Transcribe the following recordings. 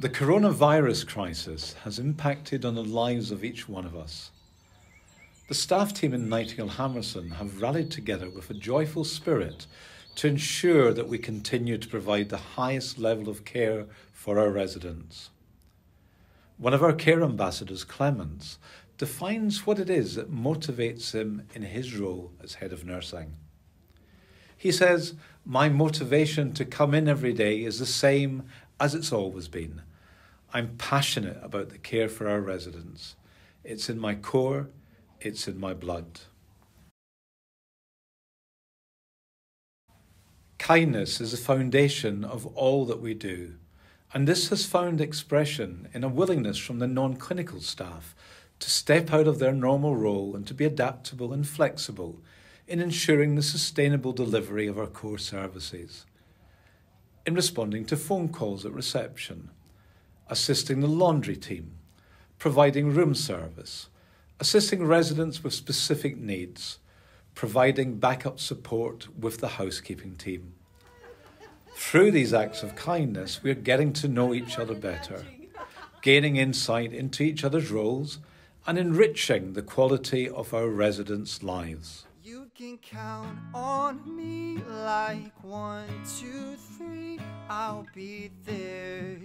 The coronavirus crisis has impacted on the lives of each one of us. The staff team in Nightingale Hammerson have rallied together with a joyful spirit to ensure that we continue to provide the highest level of care for our residents. One of our care ambassadors, Clemens, defines what it is that motivates him in his role as head of nursing. He says, My motivation to come in every day is the same as it's always been I'm passionate about the care for our residents. It's in my core, it's in my blood. Kindness is the foundation of all that we do, and this has found expression in a willingness from the non clinical staff to step out of their normal role and to be adaptable and flexible in ensuring the sustainable delivery of our core services. In responding to phone calls at reception, assisting the laundry team, providing room service, assisting residents with specific needs, providing backup support with the housekeeping team. Through these acts of kindness, we are getting to know each other better, gaining insight into each other's roles, and enriching the quality of our residents' lives. You can count on me like one, two, three, I'll be there.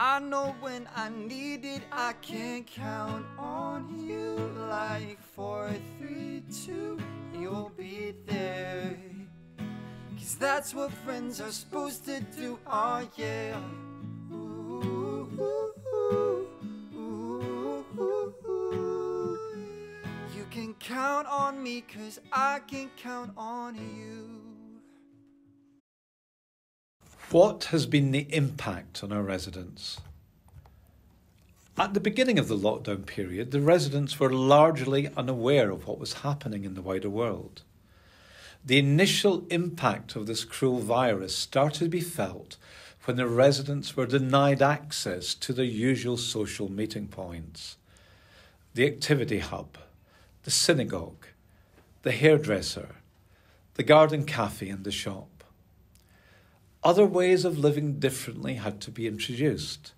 I know when I need it, I can count on you like four, three, two, you'll be there. Cause that's what friends are supposed to do, oh yeah. Ooh, ooh, ooh, you can count on me, cause I can count on you. What has been the impact on our residents? At the beginning of the lockdown period, the residents were largely unaware of what was happening in the wider world. The initial impact of this cruel virus started to be felt when the residents were denied access to their usual social meeting points the activity hub, the synagogue, the hairdresser, the garden cafe, and the shop. Other ways of living differently had to be introduced,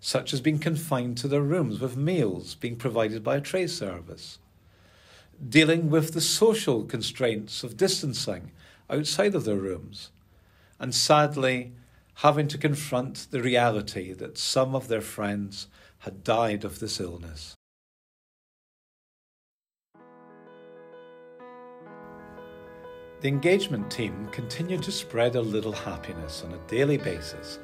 such as being confined to their rooms with meals being provided by a tray service, dealing with the social constraints of distancing outside of their rooms, and sadly, having to confront the reality that some of their friends had died of this illness. The engagement team continued to spread a little happiness on a daily basis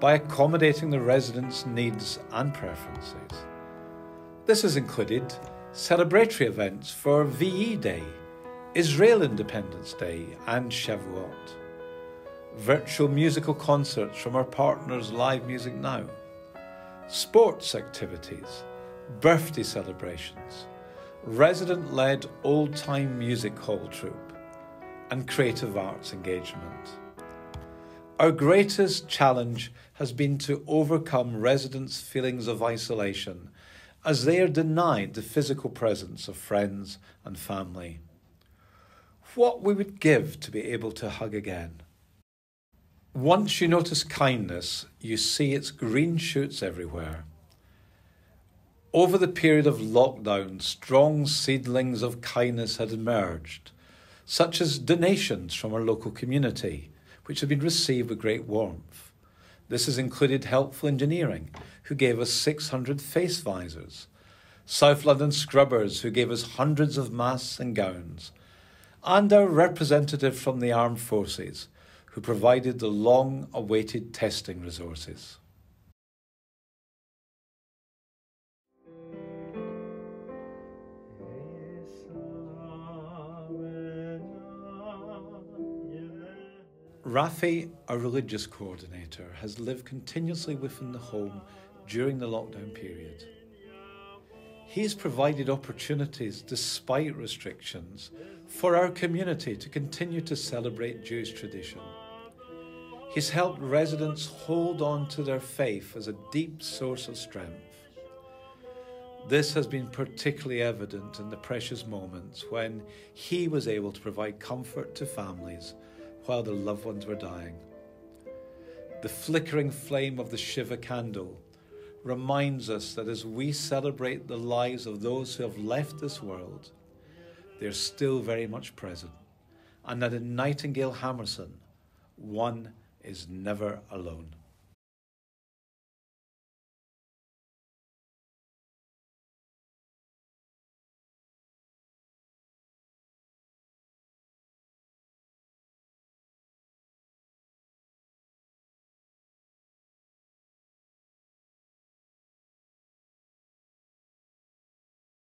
by accommodating the residents' needs and preferences. This has included celebratory events for VE Day, Israel Independence Day, and Shavuot, virtual musical concerts from our partners Live Music Now, sports activities, birthday celebrations, resident led old time music hall troupe, and creative arts engagement. Our greatest challenge has been to overcome residents' feelings of isolation as they are denied the physical presence of friends and family. What we would give to be able to hug again. Once you notice kindness, you see its green shoots everywhere. Over the period of lockdown, strong seedlings of kindness had emerged such as donations from our local community, which have been received with great warmth. This has included Helpful Engineering, who gave us 600 face visors, South London Scrubbers, who gave us hundreds of masks and gowns, and our representative from the Armed Forces, who provided the long awaited testing resources. Rafi, our religious coordinator, has lived continuously within the home during the lockdown period. He has provided opportunities despite restrictions for our community to continue to celebrate Jewish tradition. He's helped residents hold on to their faith as a deep source of strength. This has been particularly evident in the precious moments when he was able to provide comfort to families while their loved ones were dying. The flickering flame of the Shiva candle reminds us that as we celebrate the lives of those who have left this world, they're still very much present, and that in Nightingale Hammerson, one is never alone.